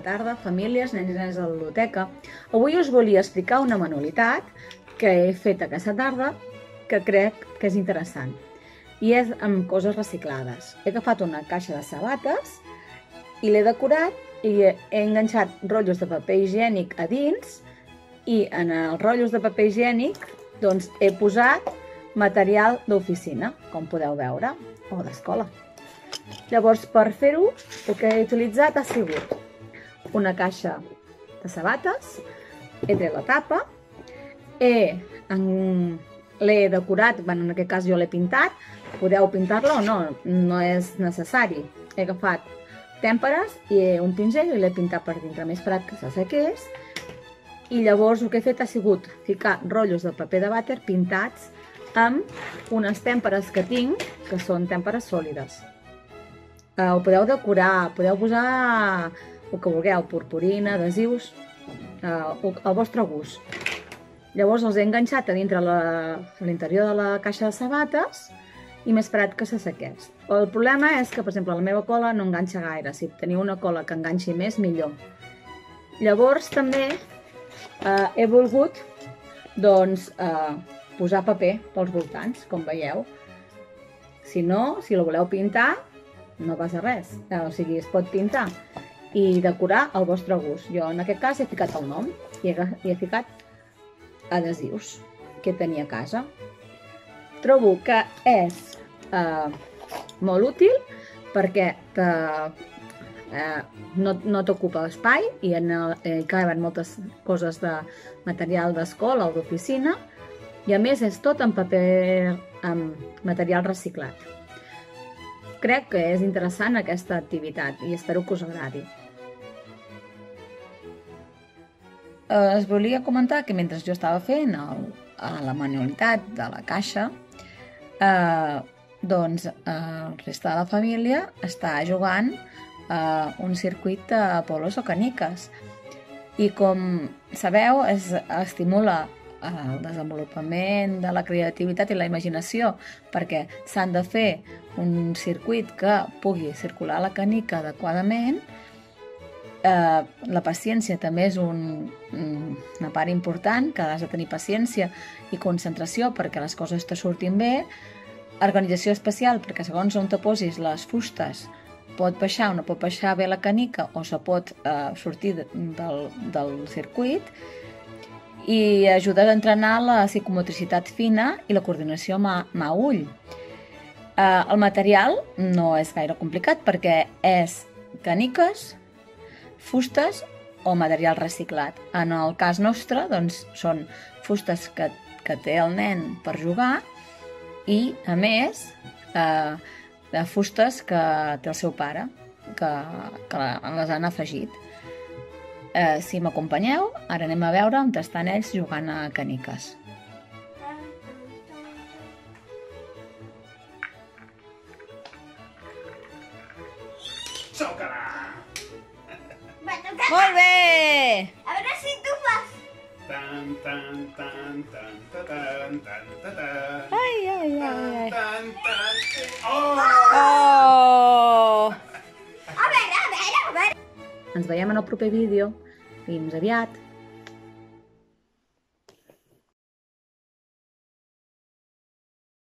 tarda, famílies, nens i nenes de la biblioteca. Avui us volia explicar una manualitat que he fet aquesta tarda que crec que és interessant. I és amb coses reciclades. He agafat una caixa de sabates i l'he decorat i he enganxat rotllos de paper higiènic a dins i en els rotllos de paper higiènic doncs, he posat material d'oficina, com podeu veure, o d'escola. Llavors, per fer-ho, el que he utilitzat ha sigut una caixa de sabates, he tret la tapa, l'he decorat, bueno, en aquest cas jo l'he pintat, podeu pintar-la o no, no és necessari. He agafat tèmperes i un pinzell i l'he pintat per dintre. M'he esperat que s'assequés i llavors el que he fet ha sigut ficar rotllos de paper de vàter pintats amb unes tèmperes que tinc, que són tèmperes sòlides. Uh, ho podeu decorar, podeu posar el que vulgueu, purpurina, adhesius, uh, al vostre gust. Llavors els he enganxat a dintre l'interior de la caixa de sabates i m'he esperat que s'assequés. El problema és que, per exemple, la meva cola no enganxa gaire. Si teniu una cola que enganxi més, millor. Llavors, també eh, he volgut doncs, eh, posar paper pels voltants, com veieu. Si no, si la voleu pintar, no passa res. Eh, o sigui, es pot pintar i decorar al vostre gust. Jo en aquest cas he ficat el nom i he, i he ficat adhesius que tenia a casa. Trobo que és eh, molt útil perquè te, eh, no, no t'ocupa l'espai i en el, eh, caben moltes coses de material d'escola o d'oficina i a més és tot en paper amb material reciclat crec que és interessant aquesta activitat i espero que us agradi. Eh, es volia comentar que mentre jo estava fent el, la manualitat de la caixa, eh, doncs eh, el resta de la família està jugant eh, un circuit de polos o caniques. I com sabeu, es estimula el desenvolupament de la creativitat i la imaginació perquè s'han de fer un circuit que pugui circular la canica adequadament. Eh, la paciència també és un, una part important que has de tenir paciència i concentració perquè les coses te surtin bé. Organització especial perquè segons on te posis les fustes pot baixar o no pot baixar bé la canica o se pot eh, sortir del, del circuit i ajuda a entrenar la psicomotricitat fina i la coordinació mà-ull. Eh, el material no és gaire complicat perquè és caniques, fustes o material reciclat. En el cas nostre, doncs, són fustes que, que té el nen per jugar i, a més, eh, de fustes que té el seu pare, que, que les han afegit. Eh, si m'acompanyeu, ara anem a veure on estan ells jugant a caniques. Molt bé! A veure si tu fas. Tan, tan, tan, tan, tan, tan, tan, tan, tan. Ai, ai, ai, ai. Tan, tan, Oh! Oh! A veure, a veure, a veure. Ens veiem en el proper vídeo. Fins aviat!